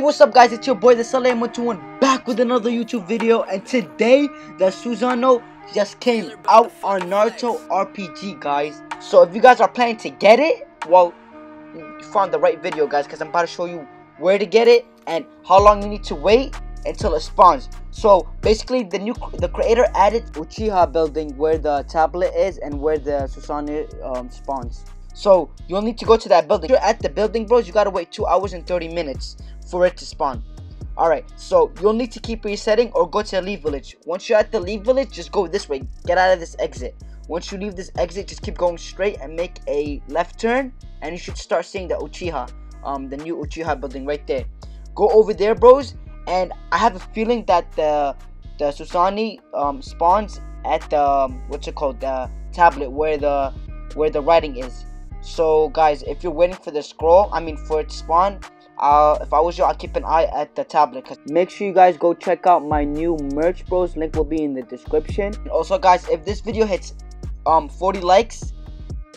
what's up guys, it's your boy the Saleh 121 back with another YouTube video and today the Susanoo just came out on Naruto RPG guys. So if you guys are planning to get it, well, you found the right video guys because I'm about to show you where to get it and how long you need to wait until it spawns. So basically the new the creator added Uchiha building where the tablet is and where the Susanoo um, spawns. So you'll need to go to that building. If you're at the building, bros, you gotta wait 2 hours and 30 minutes for it to spawn. Alright, so you'll need to keep resetting or go to the Leaf Village. Once you're at the Leaf Village, just go this way. Get out of this exit. Once you leave this exit, just keep going straight and make a left turn. And you should start seeing the Uchiha, um, the new Uchiha building right there. Go over there, bros. And I have a feeling that the the Susani um, spawns at the um, what's it called the tablet where the where the writing is. So guys, if you're waiting for the scroll, I mean for it to spawn, uh, if I was you, I'd keep an eye at the tablet. Cause make sure you guys go check out my new merch, bros. Link will be in the description. Also, guys, if this video hits um 40 likes,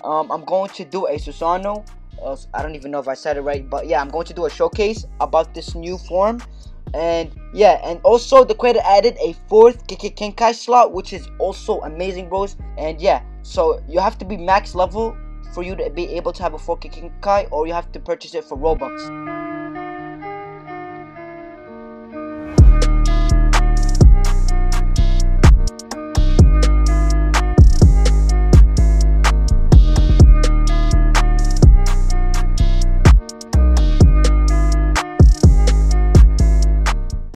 um, I'm going to do a Susanoo. Uh, I don't even know if I said it right, but yeah, I'm going to do a showcase about this new form. And yeah, and also the creator added a fourth Genkai slot, which is also amazing, bros. And yeah, so you have to be max level for you to be able to have a 4K Genkai or you have to purchase it for Robux.